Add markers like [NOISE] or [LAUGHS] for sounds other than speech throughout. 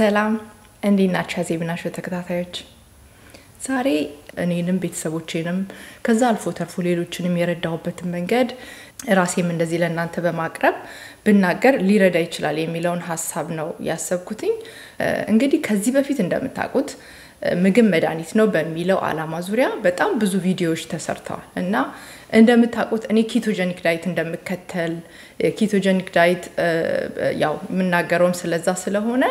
ሰላም እንዴት ናቸው? የዜብናሾው ተከታታዮች ዛሬ እኔንም ቤተሰቦቼንም ከዛ አልፎ ተርፎ ሌሎችንም የረዳሁበትን መንገድ ራሴም እንደዚህ ለእናንተ በማቅረብ ብናገር ሊረዳ ይችላል የሚለውን ሀሳብ ነው ያሰብኩትኝ። እንግዲህ ከዚህ በፊት እንደምታውቁት ምግብ መድኃኒት ነው በሚለው ዓላማ ዙሪያ በጣም ብዙ ቪዲዮዎች ተሰርተዋል እና እንደምታውቁት እኔ ኪቶጀኒክ ዳይት እንደምከተል ketogenic diet ያው የምናገረውም ስለዛ ስለሆነ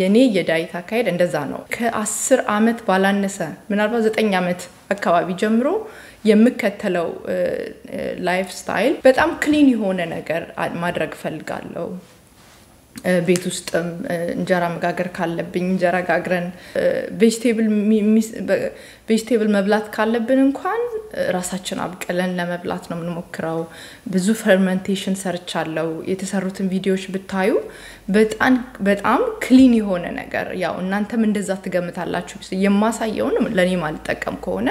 የኔ የ diet አካሄድ እንደዛ ነው። ከአስር ዓመት ባላነሰ ምናልባት ዘጠኝ ዓመት አካባቢ ጀምሮ የምከተለው lifestyle በጣም clean የሆነ ነገር ማድረግ እፈልጋለሁ። ቤት ውስጥም እንጀራ መጋገር ካለብኝ እንጀራ ጋግረን vegetable መብላት ካለብን እንኳን ራሳችን አብቅለን ለመብላት ነው የምንሞክረው። ብዙ fermentation ሰርቻለው። የተሰሩትን ቪዲዮዎች ብታዩ በጣም clean የሆነ ነገር ያው እናንተም እንደዛ ትገምታላችሁ። የማሳየውን እኔ ማልጠቀም ከሆነ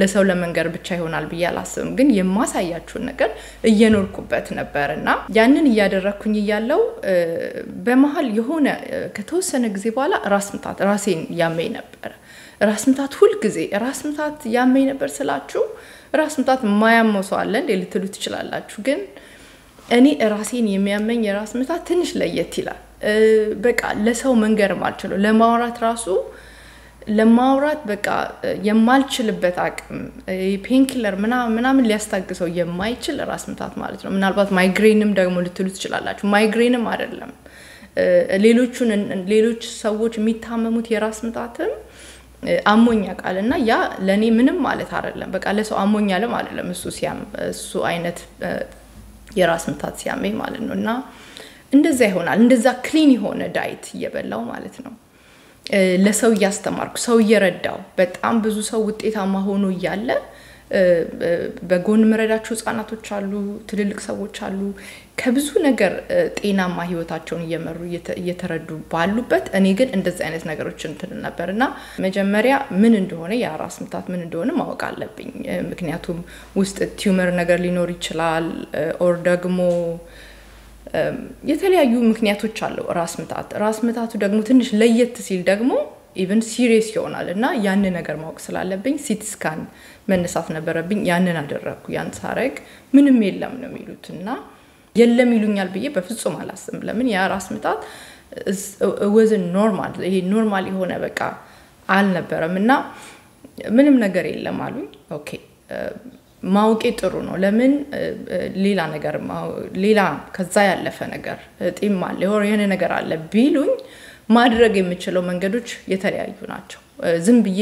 ለሰው ለመንገር ብቻ ይሆናል ብዬ አላስብም። ግን የማሳያችሁን ነገር እየኖርኩበት ነበር እና ያንን እያደረግኩኝ እያለው በመሀል የሆነ ከተወሰነ ጊዜ በኋላ ራስ ምታት ራሴን ያመኝ ነበር። ራስ ምታት ሁልጊዜ ራስ ምታት ያመኝ ነበር ስላችሁ ራስ ምታት የማያመው ሰው አለ እንዴ ልትሉ ትችላላችሁ። ግን እኔ ራሴን የሚያመኝ የራስ ምታት ትንሽ ለየት ይላል። በቃ ለሰው መንገር ማልችለው ለማውራት ራሱ ለማውራት በቃ የማልችልበት አቅም painkiller ምናምን ሊያስታግሰው የማይችል ራስ ምታት ማለት ነው። ምናልባት ማይግሬንም ደግሞ ልትሉ ትችላላችሁ። ማይግሬንም አይደለም ሌሎቹን ሌሎች ሰዎች የሚታመሙት የራስ ምታትም አሞኝ ያውቃል እና ያ ለእኔ ምንም ማለት አይደለም። በቃ ለሰው አሞኛልም አይደለም እሱ ሲያም እሱ አይነት የራስ ምታት ሲያመኝ ማለት ነው። እና እንደዛ ይሆናል። እንደዛ ክሊን የሆነ ዳይት እየበላው ማለት ነው። ለሰው እያስተማርኩ ሰው እየረዳው በጣም ብዙ ሰው ውጤታማ ሆኖ እያለ በጎን መረዳቸው ህጻናቶች አሉ፣ ትልልቅ ሰዎች አሉ። ከብዙ ነገር ጤናማ ህይወታቸውን እየመሩ እየተረዱ ባሉበት እኔ ግን እንደዚህ አይነት ነገሮች እንትን ነበር እና መጀመሪያ ምን እንደሆነ የራስ ምታት ምን እንደሆነ ማወቅ አለብኝ። ምክንያቱም ውስጥ tumor ነገር ሊኖር ይችላል or ደግሞ የተለያዩ ምክንያቶች አለው ራስ ምታት። ራስ ምታቱ ደግሞ ትንሽ ለየት ሲል ደግሞ even serious ይሆናል እና ያንን ነገር ማወቅ ስላለብኝ CT scan መነሳት ነበረብኝ። ያንን አደረግኩ። ያን ሳረግ ምንም የለም ነው የሚሉት እና የለም ይሉኛል ብዬ በፍጹም አላስብም። ለምን ያ ራስ ምታት wasn't normal ይሄ normal የሆነ በቃ አልነበረም እና ምንም ነገር የለም አሉኝ። okay ማወቄ ጥሩ ነው። ለምን ሌላ ነገር ሌላ ከዛ ያለፈ ነገር ጢም አለ የሆነ ነገር አለ ቢሉኝ ማድረግ የምችለው መንገዶች የተለያዩ ናቸው። ዝም ብዬ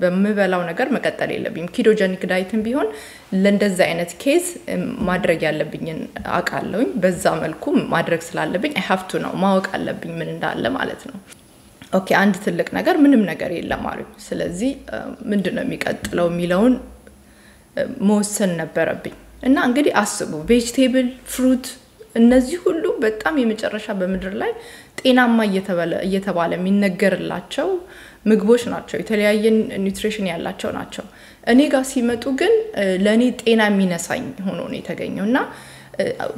በምበላው ነገር መቀጠል የለብኝም። ketogenic diet ን ቢሆን ለእንደዚ አይነት case ማድረግ ያለብኝን አውቃለሁኝ። በዛ መልኩ ማድረግ ስላለብኝ have to ነው ማወቅ አለብኝ ምን እንዳለ ማለት ነው። okay አንድ ትልቅ ነገር ምንም ነገር የለም አሉኝ። ስለዚህ ምንድን ነው የሚቀጥለው የሚለውን መወሰን ነበረብኝ እና እንግዲህ አስቡ vegetable fruit እነዚህ ሁሉ በጣም የመጨረሻ በምድር ላይ ጤናማ እየተባለ የሚነገርላቸው ምግቦች ናቸው። የተለያየ ኒውትሪሽን ያላቸው ናቸው። እኔ ጋር ሲመጡ ግን ለእኔ ጤና የሚነሳኝ ሆኖ ነው የተገኘው እና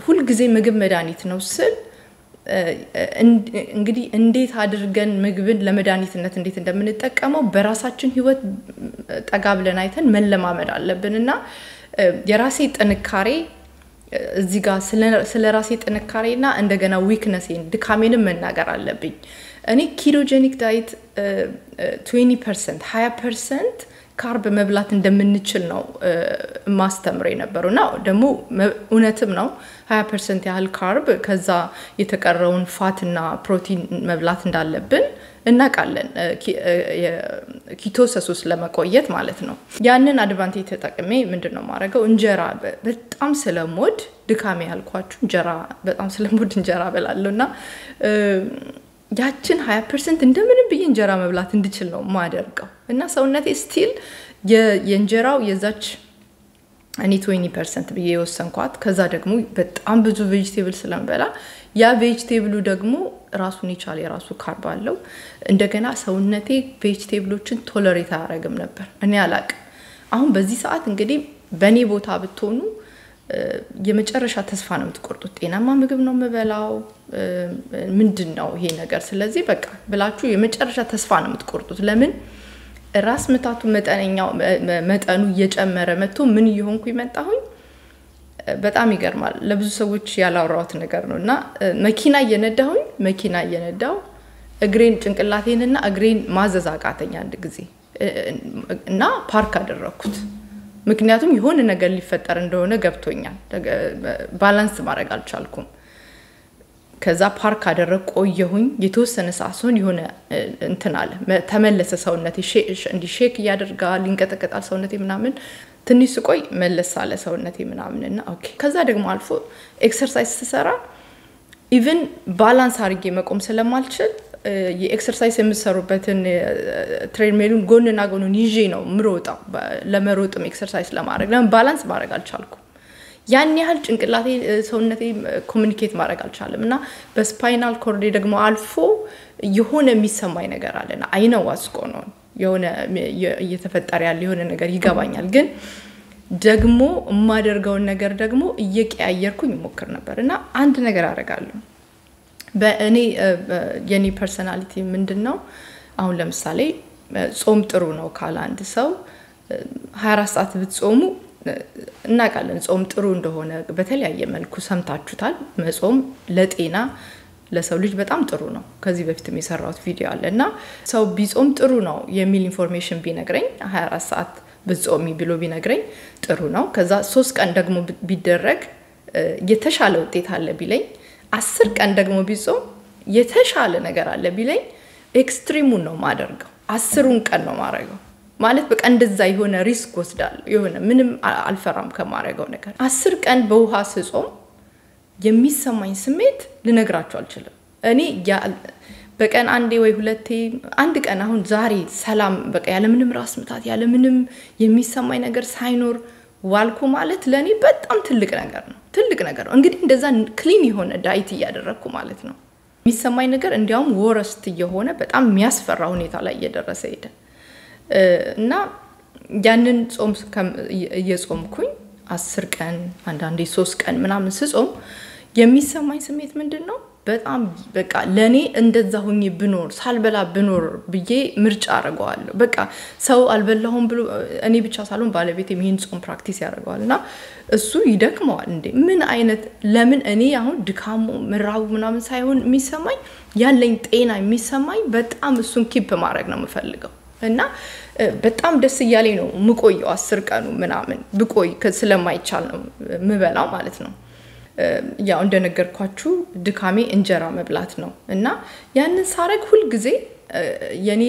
ሁልጊዜ ምግብ መድኃኒት ነው ስል እንግዲህ እንዴት አድርገን ምግብን ለመድኃኒትነት እንዴት እንደምንጠቀመው በራሳችን ሕይወት ጠጋ ብለን አይተን መለማመድ አለብን እና የራሴ ጥንካሬ እዚህ ጋር ስለ ራሴ ጥንካሬና እንደገና weakness ኤን ድካሜንም መናገር አለብኝ። እኔ ketogenic diet 20 percent 20 percent carb መብላት እንደምንችል ነው ማስተምር የነበረው እና ደግሞ እውነትም ነው 20 percent ያህል carb ከዛ የተቀረውን fat ና protein መብላት እንዳለብን እናውቃለን። ketosis ውስጥ ለመቆየት ማለት ነው። ያንን advantage ተጠቅሜ ምንድን ነው ማድረገው እንጀራ በጣም ስለምወድ ድካሜ ያልኳችሁ እንጀራ በጣም ስለምወድ እንጀራ በላለሁ እና ያችን ሀያ percent እንደምንም ብዬ እንጀራ መብላት እንድችል ነው ማደርገው እና ሰውነቴ still የእንጀራው የዛች እኔ twenty percent ብዬ የወሰንኳት ከዛ ደግሞ በጣም ብዙ vegetable ስለምበላ ያ vegetable ኡ ደግሞ ራሱን የቻለ የራሱ carb አለው። እንደገና ሰውነቴ ቬጅቴብሎችን ቶለሬት አያደርግም ነበር። እኔ አላቅም። አሁን በዚህ ሰዓት እንግዲህ በእኔ ቦታ ብትሆኑ የመጨረሻ ተስፋ ነው የምትቆርጡት። ጤናማ ምግብ ነው የምበላው ምንድን ነው ይሄ ነገር? ስለዚህ በቃ ብላችሁ የመጨረሻ ተስፋ ነው የምትቆርጡት። ለምን ራስ ምታቱ መጠነኛው መጠኑ እየጨመረ መጥቶ ምን እየሆንኩ ይመጣሁኝ በጣም ይገርማል። ለብዙ ሰዎች ያላወራሁት ነገር ነው እና መኪና እየነዳሁኝ መኪና እየነዳው እግሬን ጭንቅላቴንና እግሬን ማዘዝ አቃተኝ አንድ ጊዜ እና ፓርክ አደረግኩት። ምክንያቱም የሆነ ነገር ሊፈጠር እንደሆነ ገብቶኛል። balance ማድረግ አልቻልኩም። ከዛ ፓርክ አደረግ ቆየሁኝ። የተወሰነ ሰዓት ሲሆን የሆነ እንትን አለ ተመለሰ ሰውነቴ፣ እንዲህ shake እያደርጋል ይንቀጠቀጣል ሰውነቴ ምናምን። ትንሽ ስቆይ መለስ አለ ሰውነቴ ምናምን እና okay። ከዛ ደግሞ አልፎ exercise ስሰራ even balance አድርጌ መቆም ስለማልችል የ exercise የምሰሩበትን treadmill ኡን ጎንና ጎኑን ይዤ ነው ምሮጣው። ለመሮጥም exercise ለማድረግ ለምን balance ማድረግ አልቻልኩም። ያን ያህል ጭንቅላቴ ሰውነቴ communicate ማድረግ አልቻለም እና በ spinal cord ኤ ደግሞ አልፎ የሆነ የሚሰማኝ ነገር አለና I know ዋስቆ ነው የሆነ እየተፈጠረ ያለ የሆነ ነገር ይገባኛል። ግን ደግሞ የማደርገውን ነገር ደግሞ እየቀያየርኩኝ ሞክር ነበር እና አንድ ነገር አደርጋለሁ በእኔ የኔ personality ምንድን ነው? አሁን ለምሳሌ ጾም ጥሩ ነው ካለ አንድ ሰው 24 ሰዓት ብትጾሙ እናውቃለን። ጾም ጥሩ እንደሆነ በተለያየ መልኩ ሰምታችሁታል። መጾም ለጤና ለሰው ልጅ በጣም ጥሩ ነው። ከዚህ በፊትም የሰራሁት ቪዲዮ አለ እና ሰው ቢጾም ጥሩ ነው የሚል information ቢነግረኝ 24 ሰዓት ብትጾሚ ብሎ ቢነግረኝ ጥሩ ነው። ከዛ ሶስት ቀን ደግሞ ቢደረግ የተሻለ ውጤት አለ ቢለኝ አስር ቀን ደግሞ ቢጾም የተሻለ ነገር አለ ቢለኝ extreme ኡን ነው ማደርገው። አስሩን ቀን ነው ማድረገው ማለት በቃ እንደዛ የሆነ risk ወስዳለሁ። የሆነ ምንም አልፈራም ከማድረገው ነገር። አስር ቀን በውሃ ስጾም የሚሰማኝ ስሜት ልነግራቸው አልችልም። እኔ በቀን አንዴ ወይ ሁለቴ አንድ ቀን አሁን ዛሬ ሰላም በቃ ያለምንም ራስ ምታት ያለምንም የሚሰማኝ ነገር ሳይኖር ዋልኩ ማለት ለእኔ በጣም ትልቅ ነገር ነው። ትልቅ ነገር ነው። እንግዲህ እንደዛ ክሊን የሆነ ዳይት እያደረግኩ ማለት ነው። የሚሰማኝ ነገር እንዲያውም ወረስት እየሆነ በጣም የሚያስፈራ ሁኔታ ላይ እየደረሰ ሄደ እና ያንን ጾም እየጾምኩኝ አስር ቀን አንዳንዴ ሶስት ቀን ምናምን ስጾም የሚሰማኝ ስሜት ምንድን ነው? በጣም በቃ ለእኔ እንደዛ ሁኜ ብኖር ሳልበላ ብኖር ብዬ ምርጫ አድርገዋለሁ። በቃ ሰው አልበላሁም ብሎ እኔ ብቻ ሳልሆን ባለቤት ይህን ጾም practice ያደርገዋል እና እሱ ይደክመዋል። እንዴ ምን አይነት ለምን እኔ አሁን ድካሙ ምራቡ ምናምን ሳይሆን የሚሰማኝ ያለኝ ጤና የሚሰማኝ በጣም እሱን keep ማድረግ ነው የምፈልገው እና በጣም ደስ እያለኝ ነው ምቆየው። አስር ቀኑ ምናምን ብቆይ ስለማይቻል ነው ምበላው ማለት ነው። ያው እንደነገርኳችሁ ድካሜ እንጀራ መብላት ነው እና ያንን ሳረግ ሁልጊዜ የኔ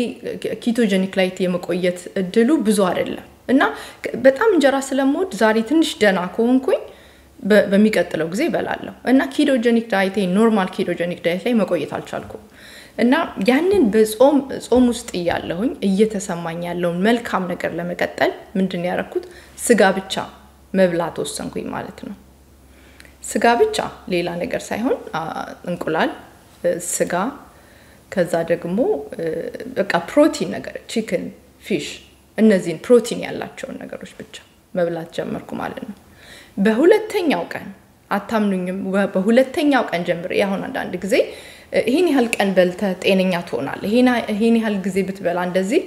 ketogenic diet የመቆየት እድሉ ብዙ አይደለም እና በጣም እንጀራ ስለምወድ ዛሬ ትንሽ ደና ከሆንኩኝ በሚቀጥለው ጊዜ እበላለሁ እና ketogenic diet ኤ normal ketogenic diet ላይ መቆየት አልቻልኩም እና ያንን በጾም ጾም ውስጥ እያለሁኝ እየተሰማኝ ያለውን መልካም ነገር ለመቀጠል ምንድን ያደረኩት ስጋ ብቻ መብላት ወሰንኩኝ ማለት ነው። ስጋ ብቻ ሌላ ነገር ሳይሆን እንቁላል፣ ስጋ፣ ከዛ ደግሞ በቃ ፕሮቲን ነገር chicken፣ fish እነዚህን ፕሮቲን ያላቸውን ነገሮች ብቻ መብላት ጀመርኩ ማለት ነው። በሁለተኛው ቀን አታምኑኝም፣ በሁለተኛው ቀን ጀምሬ አሁን አንዳንድ ጊዜ ይህን ያህል ቀን በልተ ጤነኛ ትሆናል፣ ይህን ያህል ጊዜ ብትበላ እንደዚህ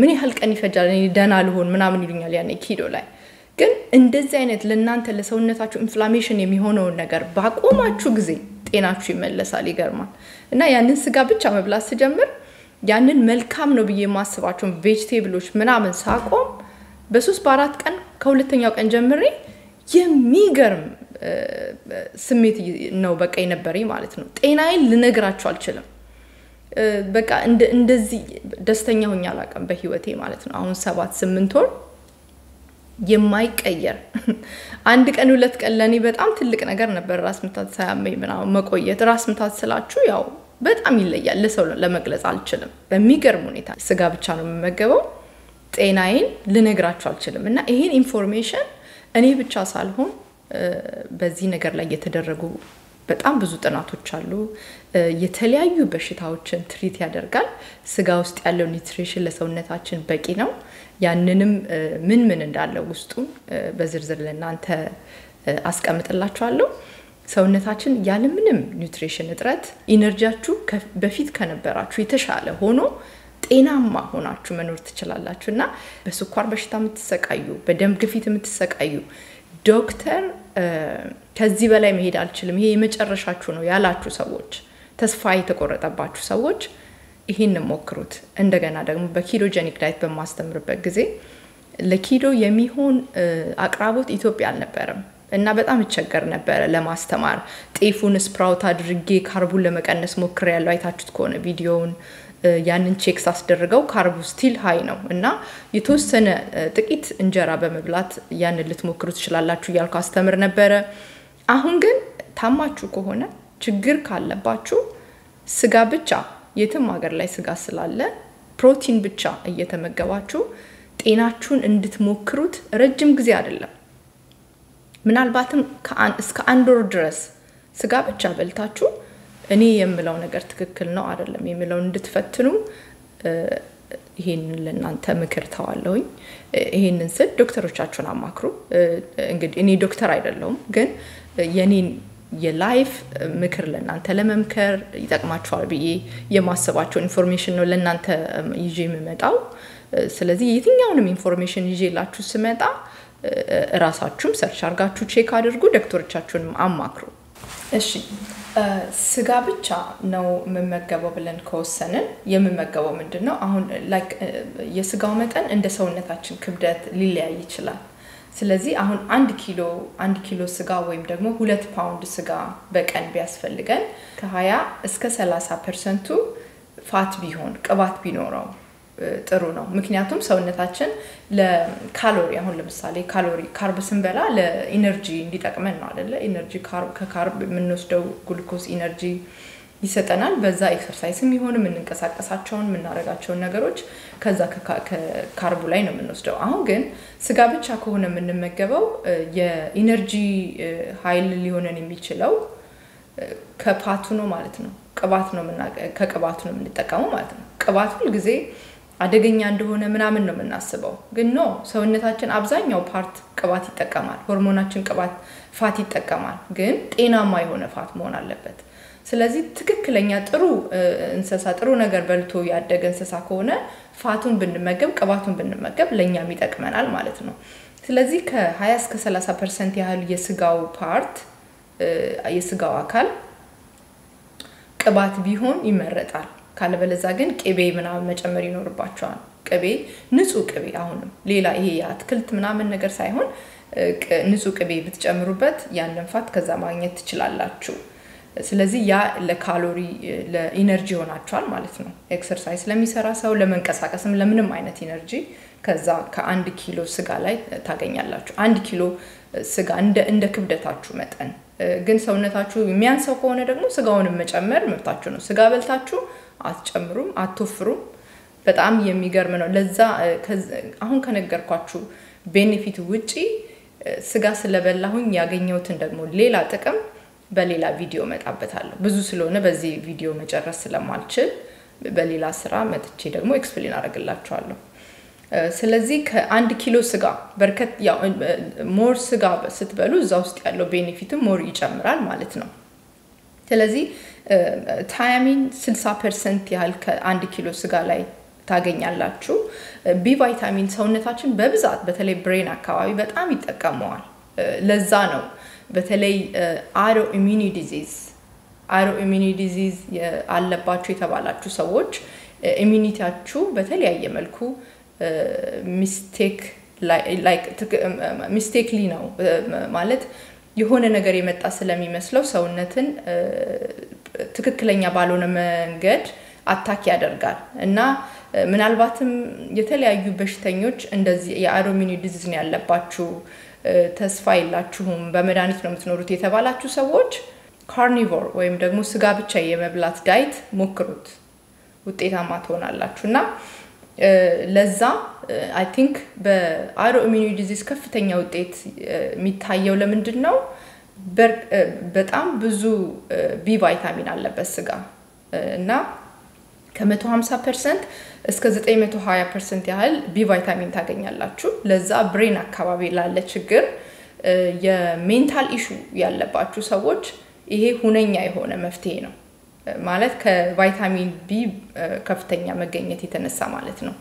ምን ያህል ቀን ይፈጃል እኔ ደህና ልሆን ምናምን ይሉኛል ያኔ keto ላይ ግን እንደዚህ አይነት ለእናንተ ለሰውነታችሁ inflammation የሚሆነውን ነገር ባቆማችሁ ጊዜ ጤናችሁ ይመለሳል። ይገርማል። እና ያንን ስጋ ብቻ መብላት ስጀምር ያንን መልካም ነው ብዬ የማስባቸውን vegetable ኦች ምናምን ሳቆም በሶስት በአራት ቀን ከሁለተኛው ቀን ጀምሬ የሚገርም ስሜት ነው በቃ የነበረኝ ማለት ነው። ጤናዬን ልነግራችሁ አልችልም። በቃ እንደዚህ ደስተኛ ሆኜ አላውቅም በህይወቴ ማለት ነው። አሁን ሰባት ስምንት ወር የማይቀየር [LAUGHS] አንድ ቀን ሁለት ቀን ለእኔ በጣም ትልቅ ነገር ነበር። ራስ ምታት ሳያመኝ ምናምን መቆየት። ራስ ምታት ስላችሁ ያው በጣም ይለያል፣ ለሰው ለመግለጽ አልችልም። በሚገርም ሁኔታ ስጋ ብቻ ነው የምመገበው። ጤናዬን ልነግራችሁ አልችልም። እና ይሄን information እኔ ብቻ ሳልሆን በዚህ ነገር ላይ የተደረጉ በጣም ብዙ ጥናቶች አሉ። የተለያዩ በሽታዎችን treat ያደርጋል። ስጋ ውስጥ ያለው nutrition ለሰውነታችን በቂ ነው። ያንንም ምን ምን እንዳለው ውስጡ በዝርዝር ለእናንተ አስቀምጥላችኋለሁ። ሰውነታችን ያለምንም nutrition እጥረት energy ያችሁ በፊት ከነበራችሁ የተሻለ ሆኖ ጤናማ ሆናችሁ መኖር ትችላላችሁ እና በስኳር በሽታ የምትሰቃዩ፣ በደም ግፊት የምትሰቃዩ ዶክተር ከዚህ በላይ መሄድ አልችልም፣ ይሄ የመጨረሻችሁ ነው ያላችሁ ሰዎች፣ ተስፋ የተቆረጠባችሁ ሰዎች ይህን ሞክሩት። እንደገና ደግሞ በ ketogenic diet በማስተምርበት ጊዜ ለ keto የሚሆን አቅርቦት ኢትዮጵያ አልነበረም እና በጣም እቸገር ነበረ ለማስተማር። ጤፉን sprout አድርጌ carb ኡን ለመቀነስ ሞክር ያለው አይታችሁት ከሆነ ቪዲዮውን ያንን check ሳስደርገው carb ኡ still high ነው እና የተወሰነ ጥቂት እንጀራ በመብላት ያንን ልትሞክሩ ትችላላችሁ እያልኩ አስተምር ነበረ። አሁን ግን ታማችሁ ከሆነ ችግር ካለባችሁ ስጋ ብቻ የትም ሀገር ላይ ስጋ ስላለ ፕሮቲን ብቻ እየተመገባችሁ ጤናችሁን እንድትሞክሩት ረጅም ጊዜ አይደለም፣ ምናልባትም እስከ አንድ ወር ድረስ ስጋ ብቻ በልታችሁ እኔ የምለው ነገር ትክክል ነው አይደለም የሚለውን እንድትፈትኑ ይሄንን ለእናንተ ምክር ትቻለሁኝ። ይሄንን ስል ዶክተሮቻችሁን አማክሩ። እንግዲህ እኔ ዶክተር አይደለሁም፣ ግን የኔን የ life ምክር ለእናንተ ለመምከር ይጠቅማችኋል ብዬ የማሰባቸው information ነው ለእናንተ ይዤ የምመጣው። ስለዚህ የትኛውንም information ይዤላችሁ ስመጣ እራሳችሁም search አድርጋችሁ check አድርጉ፣ ዶክተሮቻችሁንም አማክሩ። እሺ ስጋ ብቻ ነው የምመገበው ብለን ከወሰንን የምመገበው ምንድን ነው? አሁን የስጋው መጠን እንደ ሰውነታችን ክብደት ሊለያይ ይችላል። ስለዚህ አሁን አንድ ኪሎ አንድ ኪሎ ስጋ ወይም ደግሞ ሁለት ፓውንድ ስጋ በቀን ቢያስፈልገን ከ20 እስከ 30 percent ኡ fat ቢሆን ቅባት ቢኖረው ጥሩ ነው። ምክንያቱም ሰውነታችን ለካሎሪ አሁን ለምሳሌ ካሎሪ carb ስንበላ ለ energy እንዲጠቅመን ነው አደለ? energy ከ carb የምንወስደው ግሉኮስ energy ይሰጠናል። በዛ exercise ም ይሆን የምንንቀሳቀሳቸውን የምናደርጋቸውን ነገሮች ከዛ ከ carb ኡ ላይ ነው የምንወስደው። አሁን ግን ስጋ ብቻ ከሆነ የምንመገበው የ energy ኃይል ሊሆነን የሚችለው ከ fat ኡ ነው ማለት ነው። ቅባት ነው ከቅባቱ ነው የምንጠቀመው ማለት ነው። ቅባት ሁልጊዜ አደገኛ እንደሆነ ምናምን ነው የምናስበው፣ ግን no ሰውነታችን አብዛኛው part ቅባት ይጠቀማል። ሆርሞናችን ቅባት fat ይጠቀማል፣ ግን ጤናማ የሆነ fat መሆን አለበት። ስለዚህ ትክክለኛ ጥሩ እንስሳ ጥሩ ነገር በልቶ ያደገ እንስሳ ከሆነ fat ኡን ብንመገብ ቅባቱን ብንመገብ ለእኛም ይጠቅመናል ማለት ነው። ስለዚህ ከ20 እስከ 30 percent ያህል የስጋው part የስጋው አካል ቅባት ቢሆን ይመረጣል። ካለበለዛ ግን ቅቤ ምናምን መጨመር ይኖርባችኋል። ቅቤ ንጹህ ቅቤ አሁንም ሌላ ይሄ የአትክልት ምናምን ነገር ሳይሆን ንጹህ ቅቤ ብትጨምሩበት ያንን fat ከዛ ማግኘት ትችላላችሁ። ስለዚህ ያ ለካሎሪ ለ energy ይሆናችኋል ማለት ነው። exercise ለሚሰራ ሰው ለመንቀሳቀስም ለምንም አይነት energy ከዛ ከአንድ ኪሎ ስጋ ላይ ታገኛላችሁ። አንድ ኪሎ ስጋ እንደ ክብደታችሁ መጠን ግን ሰውነታችሁ የሚያንሰው ከሆነ ደግሞ ስጋውንም መጨመር መብታችሁ ነው። ስጋ በልታችሁ አትጨምሩም፣ አትወፍሩም። በጣም የሚገርም ነው። ለዛ አሁን ከነገርኳችሁ benefit ውጪ ስጋ ስለበላሁኝ ያገኘሁትን ደግሞ ሌላ ጥቅም በሌላ ቪዲዮ እመጣበታለሁ። ብዙ ስለሆነ በዚህ ቪዲዮ መጨረስ ስለማልችል በሌላ ስራ መጥቼ ደግሞ explain አደርግላችኋለሁ። ስለዚህ ከአንድ ኪሎ ስጋ በርከት more ስጋ ስትበሉ እዛ ውስጥ ያለው benefit ም more ይጨምራል ማለት ነው። ስለዚህ thiamine 60 percent ያህል ከአንድ ኪሎ ስጋ ላይ ታገኛላችሁ። ቢ ቫይታሚን ሰውነታችን በብዛት በተለይ brain አካባቢ በጣም ይጠቀመዋል። ለዛ ነው በተለይ autoimmune disease autoimmune disease አለባችሁ የተባላችሁ ሰዎች immunity ያችሁ በተለያየ መልኩ mistakenly ነው ማለት የሆነ ነገር የመጣ ስለሚመስለው ሰውነትን ትክክለኛ ባልሆነ መንገድ attack ያደርጋል። እና ምናልባትም የተለያዩ በሽተኞች እንደዚህ የ autoimmune disease ያለባችሁ ተስፋ የላችሁም፣ በመድኃኒት ነው የምትኖሩት የተባላችሁ ሰዎች carnivore ወይም ደግሞ ስጋ ብቻ የመብላት diet ሞክሩት፣ ውጤታማ ትሆናላችሁ። እና ለዛ I think በ autoimmune disease ከፍተኛ ውጤት የሚታየው ለምንድን ነው? በጣም ብዙ ቢ ቫይታሚን አለበት ስጋ እና ከ150 percent እስከ 920 percent ያህል ቢ ቫይታሚን ታገኛላችሁ። ለዛ brain አካባቢ ላለ ችግር የ mental issue ያለባችሁ ሰዎች ይሄ ሁነኛ የሆነ መፍትሄ ነው ማለት ከቫይታሚን ቢ ከፍተኛ መገኘት የተነሳ ማለት ነው።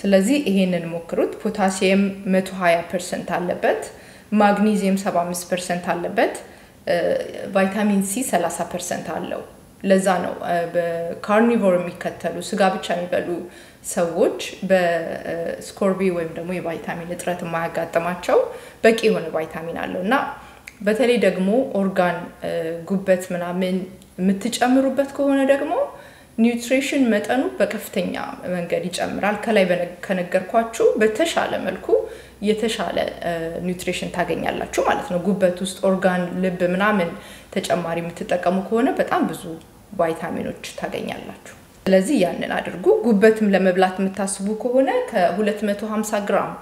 ስለዚህ ይሄንን ሞክሩት። ፖታሲየም 120 percent አለበት፣ ማግኒዚየም 75 percent አለበት፣ ቫይታሚን ሲ 30 percent አለው። ለዛ ነው በ carnivore የሚከተሉ ስጋ ብቻ የሚበሉ ሰዎች በ scurvy ወይም ደግሞ የቫይታሚን እጥረት የማያጋጥማቸው በቂ የሆነ ቫይታሚን አለው እና በተለይ ደግሞ ኦርጋን ጉበት ምናምን የምትጨምሩበት ከሆነ ደግሞ nutrition መጠኑ በከፍተኛ መንገድ ይጨምራል። ከላይ ከነገርኳችሁ በተሻለ መልኩ የተሻለ nutrition ታገኛላችሁ ማለት ነው። ጉበት ውስጥ ኦርጋን፣ ልብ ምናምን ተጨማሪ የምትጠቀሙ ከሆነ በጣም ብዙ ቫይታሚኖች ታገኛላችሁ። ስለዚህ ያንን አድርጉ። ጉበትም ለመብላት የምታስቡ ከሆነ ከ250 ግራም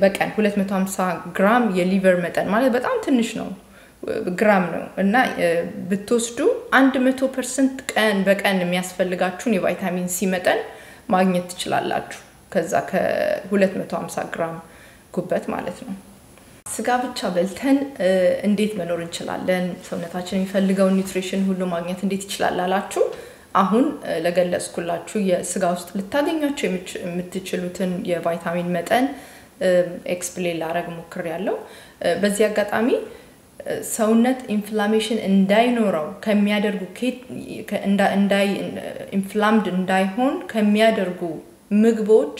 በቀን 250 ግራም የ liver መጠን ማለት በጣም ትንሽ ነው ግራም ነው እና ብትወስዱ 100 percent ቀን በቀን የሚያስፈልጋችሁን የቫይታሚን ሲ መጠን ማግኘት ትችላላችሁ። ከዛ ከ250 ግራም ጉበት ማለት ነው። ስጋ ብቻ በልተን እንዴት መኖር እንችላለን? ሰውነታችን የሚፈልገውን nutrition ሁሉ ማግኘት እንዴት ይችላል አላችሁ? አሁን ለገለጽኩላችሁ የስጋ ውስጥ ልታገኟቸው የምትችሉትን የቫይታሚን መጠን explain ላረግ ሞክሬያለው በዚህ አጋጣሚ ሰውነት inflammation እንዳይኖረው ከሚያደርጉ inflamed እንዳይሆን ከሚያደርጉ ምግቦች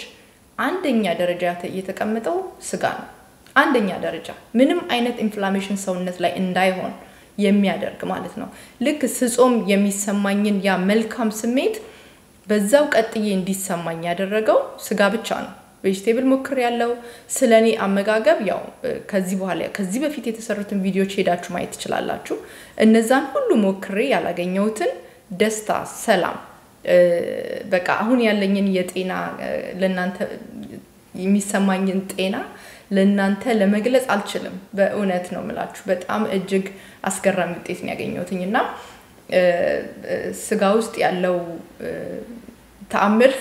አንደኛ ደረጃ የተቀመጠው ስጋ ነው። አንደኛ ደረጃ ምንም አይነት inflammation ሰውነት ላይ እንዳይሆን የሚያደርግ ማለት ነው። ልክ ስጾም የሚሰማኝን ያ መልካም ስሜት በዛው ቀጥዬ እንዲሰማኝ ያደረገው ስጋ ብቻ ነው። ቬጅቴብል ሞክር ያለው ስለ እኔ አመጋገብ ያው ከዚህ በኋላ ከዚህ በፊት የተሰሩትን ቪዲዮዎች ሄዳችሁ ማየት ትችላላችሁ። እነዛን ሁሉ ሞክሬ ያላገኘሁትን ደስታ፣ ሰላም በቃ አሁን ያለኝን የጤና ለእናንተ የሚሰማኝን ጤና ለእናንተ ለመግለጽ አልችልም። በእውነት ነው የምላችሁ። በጣም እጅግ አስገራሚ ውጤት ነው ያገኘሁትኝ እና ስጋ ውስጥ ያለው ተአምር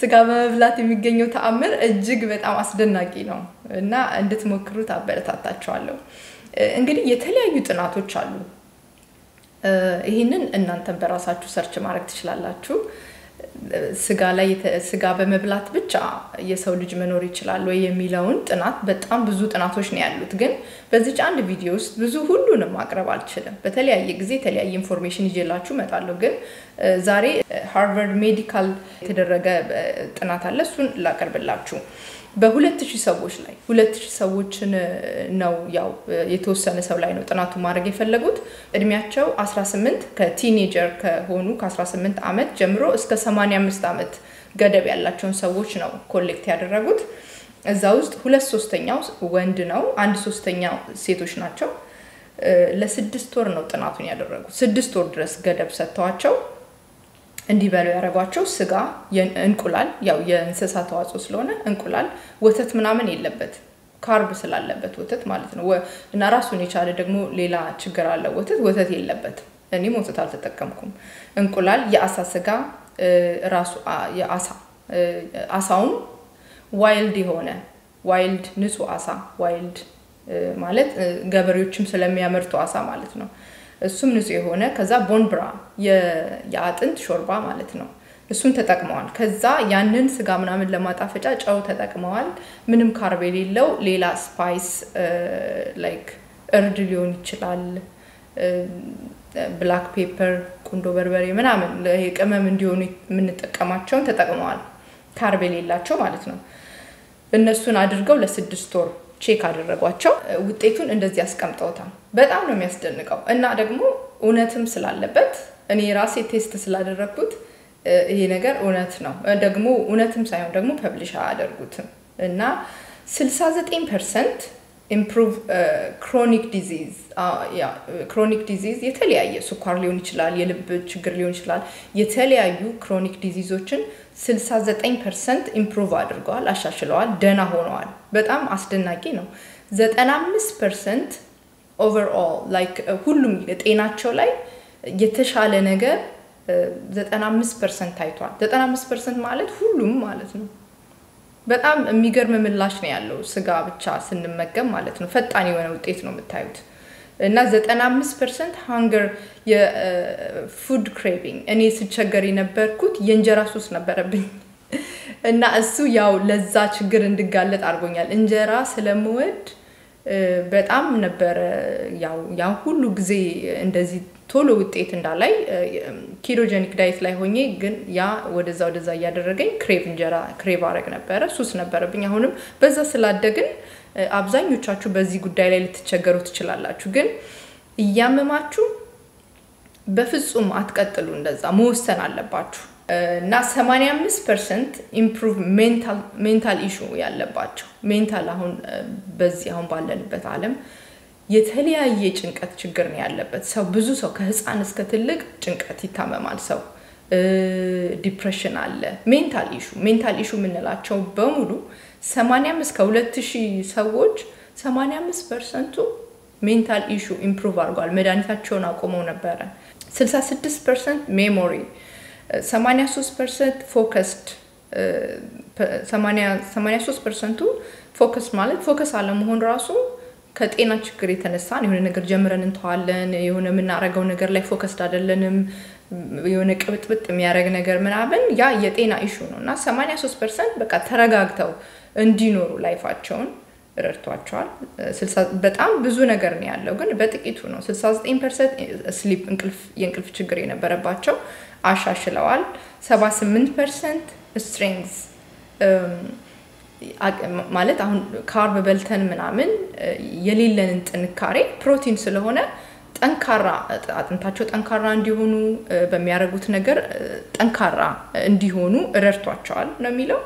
ስጋ በመብላት የሚገኘው ተአምር እጅግ በጣም አስደናቂ ነው እና እንድትሞክሩት አበረታታችኋለሁ። እንግዲህ የተለያዩ ጥናቶች አሉ። ይህንን እናንተ በራሳችሁ search ማድረግ ትችላላችሁ። ስጋ ላይ ስጋ በመብላት ብቻ የሰው ልጅ መኖር ይችላል ወይ የሚለውን ጥናት በጣም ብዙ ጥናቶች ነው ያሉት። ግን በዚች አንድ ቪዲዮ ውስጥ ብዙ ሁሉንም ማቅረብ አልችልም። በተለያየ ጊዜ የተለያየ information ይዤላችሁ እመጣለሁ። ግን ዛሬ ሃርቫርድ ሜዲካል የተደረገ ጥናት አለ። እሱን ላቀርብላችሁ። በሁለት ሺህ ሰዎች ላይ ሁለት ሺህ ሰዎችን ነው ያው የተወሰነ ሰው ላይ ነው ጥናቱ ማድረግ የፈለጉት እድሜያቸው 18 ከ teenager ከሆኑ ከ18 ዓመት ጀምሮ እስከ 85 ዓመት ገደብ ያላቸውን ሰዎች ነው collect ያደረጉት። እዛ ውስጥ ሁለት ሶስተኛው ወንድ ነው፣ አንድ ሶስተኛው ሴቶች ናቸው። ለስድስት ወር ነው ጥናቱን ያደረጉት። ስድስት ወር ድረስ ገደብ ሰጥተዋቸው እንዲበሉ ያደረጓቸው ስጋ፣ እንቁላል ያው የእንስሳ ተዋጽኦ ስለሆነ እንቁላል፣ ወተት ምናምን የለበት carb ስላለበት ወተት ማለት ነው። እና ራሱን የቻለ ደግሞ ሌላ ችግር አለ። ወተት ወተት የለበትም። እኔም ወተት አልተጠቀምኩም። እንቁላል፣ የአሳ ስጋ ራሱ የአሳ አሳውም wild የሆነ wild ንጹህ አሳ wild ማለት ገበሬዎችም ስለሚያመርቱ አሳ ማለት ነው። እሱም ንጹህ የሆነ ከዛ bone broth የአጥንት ሾርባ ማለት ነው። እሱን ተጠቅመዋል። ከዛ ያንን ስጋ ምናምን ለማጣፈጫ ጨው ተጠቅመዋል። ምንም carb የሌለው ሌላ spice like እርድ ሊሆን ይችላል፣ black pepper፣ ቁንዶ በርበሬ ምናምን ቅመም እንዲሆኑ የምንጠቀማቸውን ተጠቅመዋል። carb የሌላቸው ማለት ነው። እነሱን አድርገው ለስድስት ወር check አደረጓቸው። ውጤቱን እንደዚህ አስቀምጠውታል። በጣም ነው የሚያስደንቀው እና ደግሞ እውነትም ስላለበት እኔ ራሴ test ስላደረግኩት ይሄ ነገር እውነት ነው። ደግሞ እውነትም ሳይሆን ደግሞ publish አያደርጉትም እና 69 percent improve chronic disease chronic disease የተለያየ ስኳር ሊሆን ይችላል፣ የልብ ችግር ሊሆን ይችላል። የተለያዩ chronic disease ኦችን 69 percent improve አድርገዋል፣ አሻሽለዋል፣ ደና ሆነዋል። በጣም አስደናቂ ነው። 95 percent overall like ሁሉም ጤናቸው ላይ የተሻለ ነገር 95 percent ታይቷል። 95 percent ማለት ሁሉም ማለት ነው። በጣም የሚገርም ምላሽ ነው ያለው ስጋ ብቻ ስንመገብ ማለት ነው። ፈጣን የሆነ ውጤት ነው የምታዩት። እና 95 percent hunger የ food craving እኔ ስቸገር የነበርኩት የእንጀራ ሱስ ነበረብኝ [LAUGHS] እና እሱ ያው ለዛ ችግር እንድጋለጥ አድርጎኛል። እንጀራ ስለምወድ በጣም ነበረ ያው ያ ሁሉ ጊዜ እንደዚህ ቶሎ ውጤት እንዳላይ ketogenic diet ላይ ሆኜ ግን ያ ወደዛ ወደዛ እያደረገኝ crave እንጀራ crave አረግ ነበረ። ሱስ ነበረብኝ። አሁንም በዛ ስላደግን አብዛኞቻችሁ በዚህ ጉዳይ ላይ ልትቸገሩ ትችላላችሁ። ግን እያመማችሁ በፍጹም አትቀጥሉ። እንደዛ መወሰን አለባችሁ እና 85 percent improve mental issue ያለባቸው mental አሁን በዚህ አሁን ባለንበት ዓለም የተለያየ ጭንቀት ችግር ነው ያለበት። ሰው ብዙ ሰው ከህፃን እስከ ትልቅ ጭንቀት ይታመማል ሰው። depression አለ። mental issue mental issue የምንላቸው በሙሉ 85 ከ2000 ሰዎች 85 percent ኡ mental issue improve አድርጓል። መድኃኒታቸውን አቆመው ነበረ። 66 percent memory 83 percent focused 83 percent ኡ focus ማለት focus አለመሆን ራሱ ከጤና ችግር የተነሳ የሆነ ነገር ጀምረን እንተዋለን። የሆነ የምናረገው ነገር ላይ focused አይደለንም። የሆነ ቅብጥብጥ የሚያደርግ ነገር ምናምን ያ የጤና issue ነው እና 83 percent በቃ ተረጋግተው እንዲኖሩ life ኣቸውን ረድቷቸዋል። በጣም ብዙ ነገር ነው ያለው፣ ግን በጥቂቱ ነው። 69 percent sleep የእንቅልፍ ችግር የነበረባቸው አሻሽለዋል። 78 percent strength ማለት አሁን carb በልተን ምናምን የሌለንን ጥንካሬ ፕሮቲን ስለሆነ ጠንካራ አጥንታቸው ጠንካራ እንዲሆኑ በሚያደርጉት ነገር ጠንካራ እንዲሆኑ ረድቷቸዋል ነው የሚለው።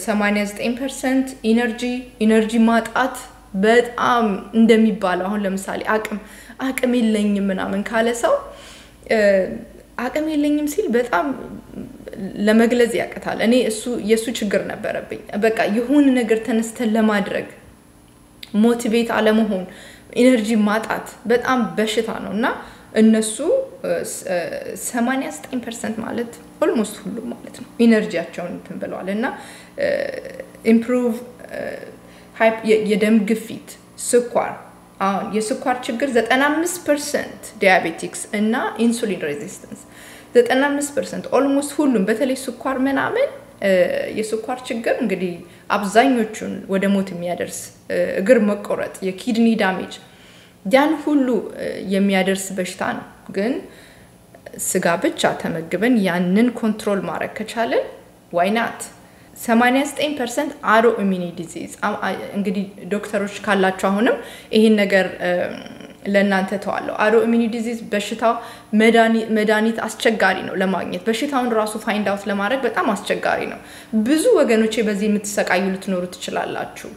89 percent energy energy ማጣት በጣም እንደሚባለው አሁን ለምሳሌ አቅም አቅም የለኝም ምናምን ካለ ሰው አቅም የለኝም ሲል በጣም ለመግለጽ ያቅታል። እኔ እሱ የእሱ ችግር ነበረብኝ። በቃ የሆነ ነገር ተነስተን ለማድረግ motivate አለመሆን፣ energy ማጣት በጣም በሽታ ነው እና እነሱ 89 percent ማለት almost ሁሉም ማለት ነው energy ያቸውን እንትን ብለዋል እና improve የደም ግፊት፣ ስኳር አሁን የስኳር ችግር 95 percent diabetics እና insulin resistance 95 percent almost ሁሉም በተለይ ስኳር ምናምን የስኳር ችግር እንግዲህ አብዛኞቹን ወደ ሞት የሚያደርስ እግር መቆረጥ፣ የ kidney damage ያን ሁሉ የሚያደርስ በሽታ ነው። ግን ስጋ ብቻ ተመግበን ያንን control ማድረግ ከቻለን why not 89 percent autoimmune disease እንግዲህ ዶክተሮች ካላቸው አሁንም ይህን ነገር ለእናንተ ተዋለሁ። autoimmune disease በሽታው መድኃኒት አስቸጋሪ ነው ለማግኘት። በሽታውን ራሱ find out ለማድረግ በጣም አስቸጋሪ ነው። ብዙ ወገኖቼ በዚህ የምትሰቃዩ ልትኖሩ ትችላላችሁ።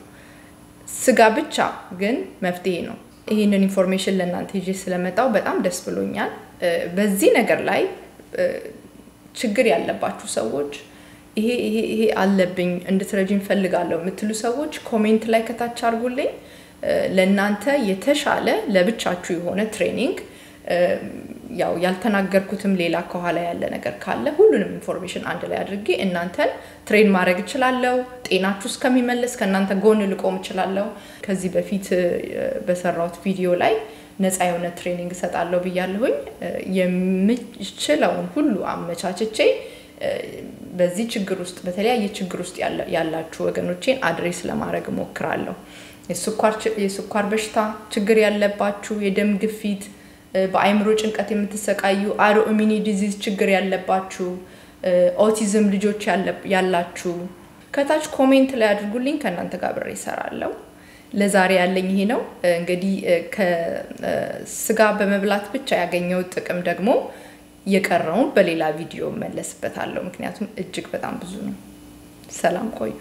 ስጋ ብቻ ግን መፍትሄ ነው። ይህንን information ለእናንተ ይዤ ስለመጣው በጣም ደስ ብሎኛል። በዚህ ነገር ላይ ችግር ያለባችሁ ሰዎች ይሄ ይሄ ይሄ አለብኝ እንድትረጅኝ ፈልጋለሁ የምትሉ ሰዎች comment ላይ ከታች አድርጉልኝ። ለእናንተ የተሻለ ለብቻችሁ የሆነ training ያው ያልተናገርኩትም ሌላ ከኋላ ያለ ነገር ካለ ሁሉንም information አንድ ላይ አድርጌ እናንተን train ማድረግ እችላለሁ። ጤናችሁ እስከሚመለስ ከእናንተ ጎን ልቆም እችላለሁ። ከዚህ በፊት በሰራሁት ቪዲዮ ላይ ነፃ የሆነ training እሰጣለሁ ብያለሁኝ። የምችለውን ሁሉ አመቻችቼ በዚህ ችግር ውስጥ በተለያየ ችግር ውስጥ ያላችሁ ወገኖቼን address ለማድረግ እሞክራለሁ። የስኳር በሽታ ችግር ያለባችሁ፣ የደም ግፊት፣ በአይምሮ ጭንቀት የምትሰቃዩ፣ autoimmune disease ችግር ያለባችሁ፣ ኦቲዝም ልጆች ያላችሁ ከታች comment ላይ አድርጉልኝ። ከእናንተ ጋር ብሬ ይሰራለሁ። ለዛሬ ያለኝ ይሄ ነው። እንግዲህ ከስጋ በመብላት ብቻ ያገኘው ጥቅም ደግሞ የቀረውን በሌላ ቪዲዮ መለስበታለሁ። ምክንያቱም እጅግ በጣም ብዙ ነው። ሰላም ቆዩ።